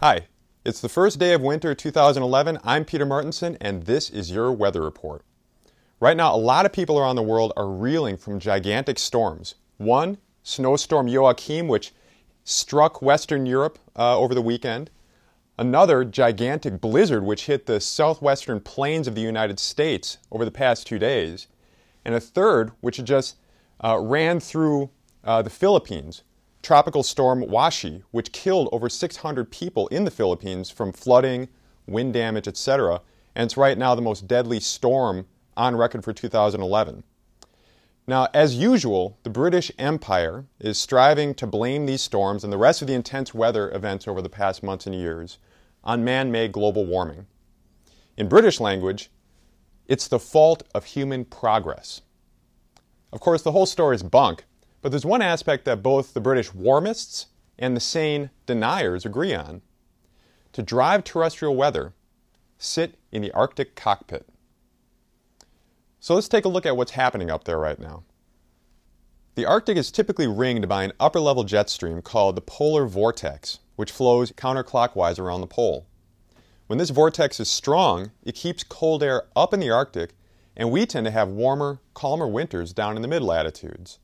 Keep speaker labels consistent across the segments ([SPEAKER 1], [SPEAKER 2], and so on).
[SPEAKER 1] Hi, it's the first day of winter 2011. I'm Peter Martinson, and this is your weather report. Right now, a lot of people around the world are reeling from gigantic storms. One, snowstorm Joachim, which struck Western Europe uh, over the weekend. Another, gigantic blizzard, which hit the southwestern plains of the United States over the past two days. And a third, which just uh, ran through uh, the Philippines, Tropical Storm Washi, which killed over 600 people in the Philippines from flooding, wind damage, etc. And it's right now the most deadly storm on record for 2011. Now, as usual, the British Empire is striving to blame these storms and the rest of the intense weather events over the past months and years on man made global warming. In British language, it's the fault of human progress. Of course, the whole story is bunk, but there's one aspect that both the British warmists and the sane deniers agree on. To drive terrestrial weather, sit in the Arctic cockpit. So let's take a look at what's happening up there right now. The Arctic is typically ringed by an upper level jet stream called the polar vortex, which flows counterclockwise around the pole. When this vortex is strong, it keeps cold air up in the Arctic, and we tend to have warmer, calmer winters down in the mid latitudes.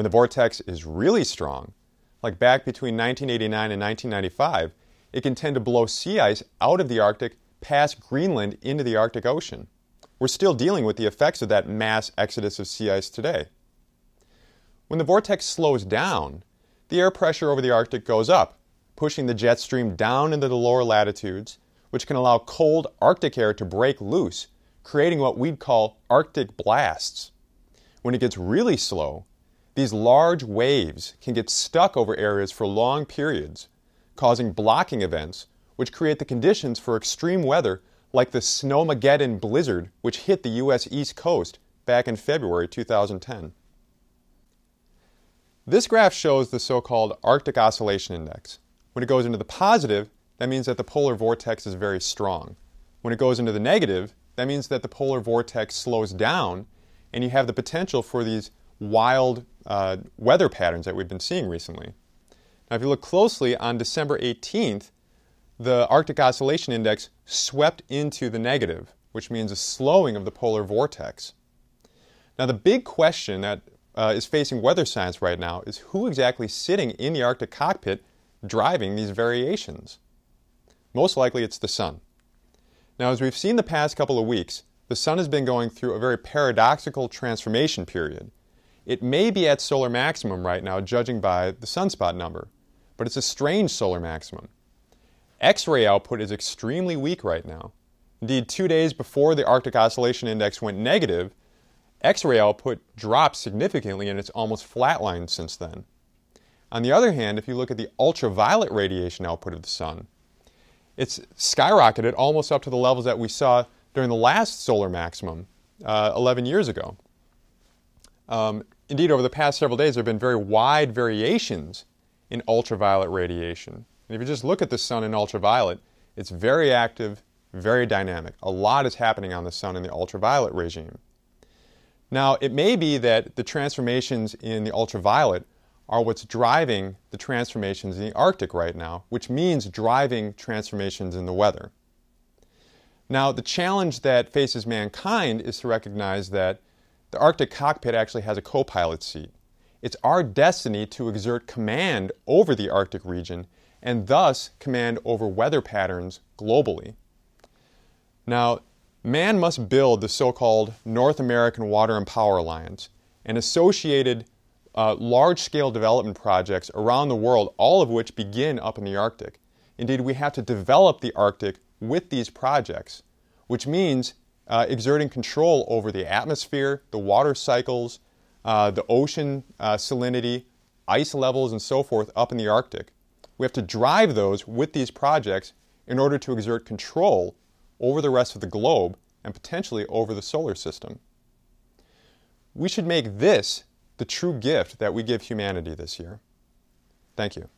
[SPEAKER 1] When the vortex is really strong, like back between 1989 and 1995, it can tend to blow sea ice out of the Arctic past Greenland into the Arctic Ocean. We're still dealing with the effects of that mass exodus of sea ice today. When the vortex slows down, the air pressure over the Arctic goes up, pushing the jet stream down into the lower latitudes, which can allow cold Arctic air to break loose, creating what we'd call Arctic blasts. When it gets really slow, these large waves can get stuck over areas for long periods, causing blocking events, which create the conditions for extreme weather like the Snowmageddon blizzard which hit the U.S. East Coast back in February 2010. This graph shows the so called Arctic Oscillation Index. When it goes into the positive, that means that the polar vortex is very strong. When it goes into the negative, that means that the polar vortex slows down and you have the potential for these wild uh, weather patterns that we've been seeing recently. Now, if you look closely on December 18th, the Arctic Oscillation Index swept into the negative, which means a slowing of the polar vortex. Now, the big question that uh, is facing weather science right now is who exactly is sitting in the Arctic cockpit driving these variations? Most likely it's the sun. Now, as we've seen the past couple of weeks, the sun has been going through a very paradoxical transformation period. It may be at solar maximum right now, judging by the sunspot number, but it's a strange solar maximum. X ray output is extremely weak right now. Indeed, two days before the Arctic Oscillation Index went negative, X ray output dropped significantly and it's almost flatlined since then. On the other hand, if you look at the ultraviolet radiation output of the sun, it's skyrocketed almost up to the levels that we saw during the last solar maximum uh, 11 years ago. Um, Indeed, over the past several days, there have been very wide variations in ultraviolet radiation. And if you just look at the sun in ultraviolet, it's very active, very dynamic. A lot is happening on the sun in the ultraviolet regime. Now, it may be that the transformations in the ultraviolet are what's driving the transformations in the Arctic right now, which means driving transformations in the weather. Now, the challenge that faces mankind is to recognize that the Arctic cockpit actually has a co pilot seat. It's our destiny to exert command over the Arctic region and thus command over weather patterns globally. Now, man must build the so called North American Water and Power Alliance and associated uh, large scale development projects around the world, all of which begin up in the Arctic. Indeed, we have to develop the Arctic with these projects, which means uh, exerting control over the atmosphere, the water cycles, uh, the ocean uh, salinity, ice levels, and so forth up in the Arctic. We have to drive those with these projects in order to exert control over the rest of the globe and potentially over the solar system. We should make this the true gift that we give humanity this year. Thank you.